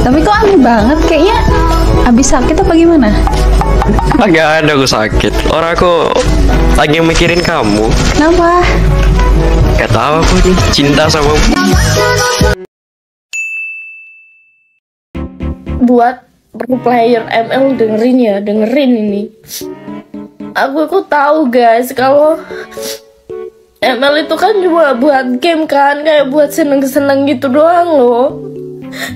Tapi kok aneh banget kayaknya abis sakit apa gimana? Agak ada aku sakit. Orang aku lagi mikirin kamu. Kenapa? Gak tahu aku nih cinta sama buat pro player ML dengerin ya dengerin ini aku kok tahu guys kalau ML itu kan cuma buat game kan kayak buat seneng-seneng gitu doang loh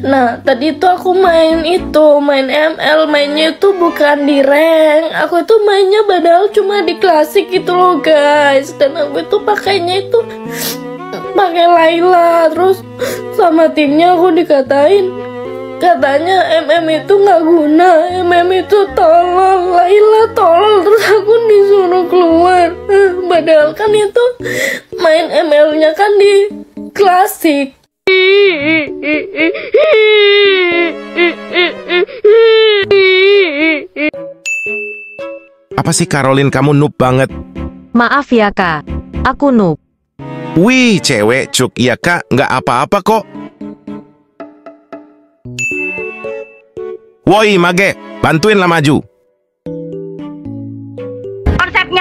Nah tadi itu aku main itu main ML mainnya itu bukan di rank. Aku itu mainnya padahal cuma di klasik gitu loh guys. Dan aku itu pakainya itu pakai Laila. Terus sama timnya aku dikatain katanya MM itu nggak guna. MM itu tolol. Laila tolol. Terus aku disuruh keluar. Eh, padahal kan itu main ML-nya kan di klasik Apa sih Caroline kamu noob banget? Maaf ya kak, aku noob. Wih, cewek cuk. Iya kak, nggak apa-apa kok. Woi, Mage, bantuinlah maju.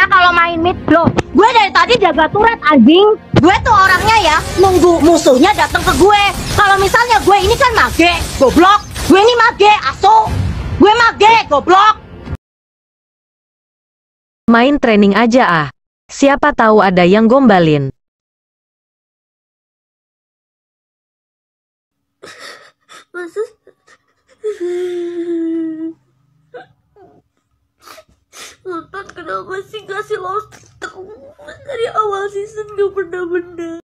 Kalau main mid loh gue dari tadi jaga turret anjing. Gue tuh orangnya ya nunggu musuhnya datang ke gue. Kalau misalnya gue ini kan mage goblok. Gue ini mage aso gue mage goblok. Main training aja ah. Siapa tahu ada yang gombalin. Sultan season gak pernah menang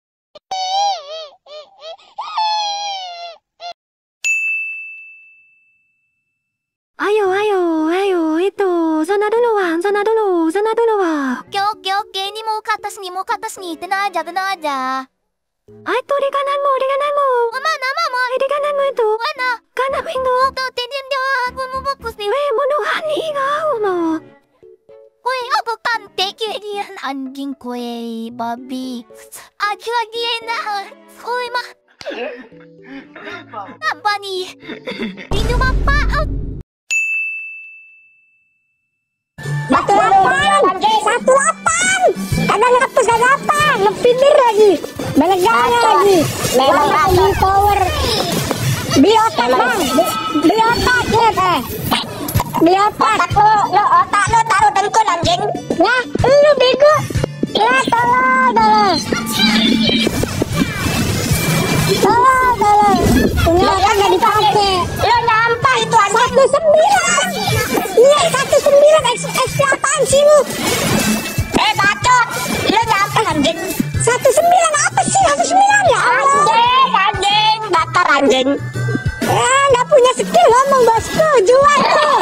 Ayo, ayo, ayo, itu, sana duluan, sana dulu, sana dulu. Oke oke oke ini mau ke atas nih mau ke atas nih tenang aja tenang aja Ah, itu di kananmu, di kananmu. mana mama Eh, di kananmu itu. mana Kanan pintu. tuh diam diam aku mau fokus anjing kue babi Aku lagi enak Woi mah Apa nih Minum apa satu delapan satu delapan ada ngapus ada apa ngepindir lagi balik gaya lagi memang lagi power beli bang beli otak lihat eh beli lo lo geng. Ah, ya, nggak punya skill ngomong bosku, jual tuh.